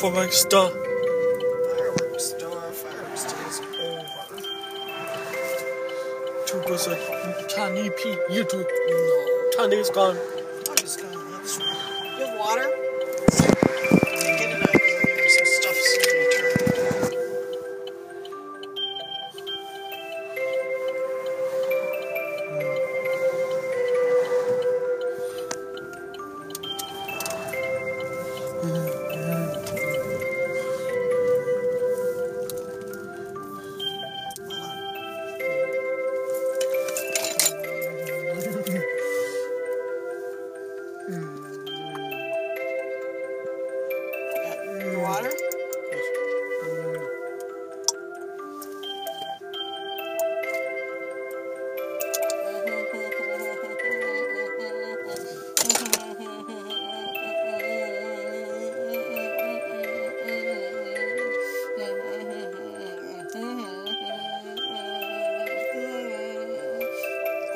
for my stuff. Fireworks store, fireworks day is over. Two percent Tiny P YouTube. No, Tiny's gone.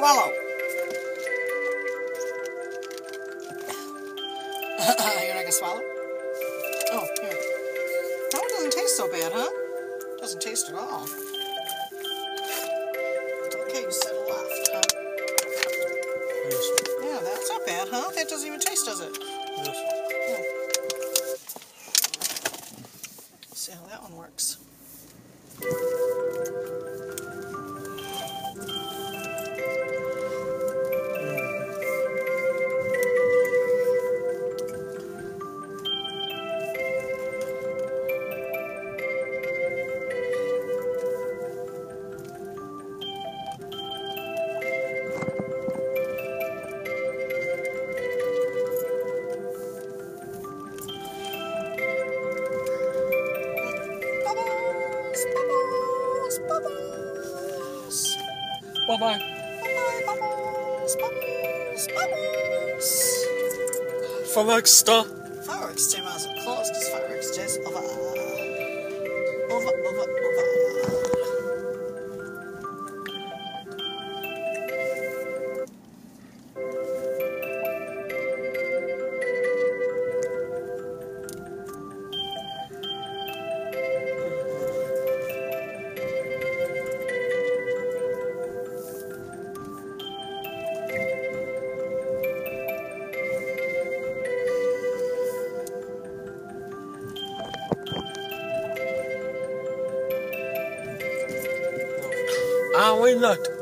Swallow. You're not gonna swallow? Oh, here. That one doesn't taste so bad, huh? Doesn't taste at all. Okay, you said left, huh? Yes, Yeah, that's not bad, huh? That doesn't even taste, does it? yes. Let's see how that one works. Bye bye. Bye, bubbles, bubbles, bubbles. For my stuff. Fireworks because over. Over, over, over. I will not.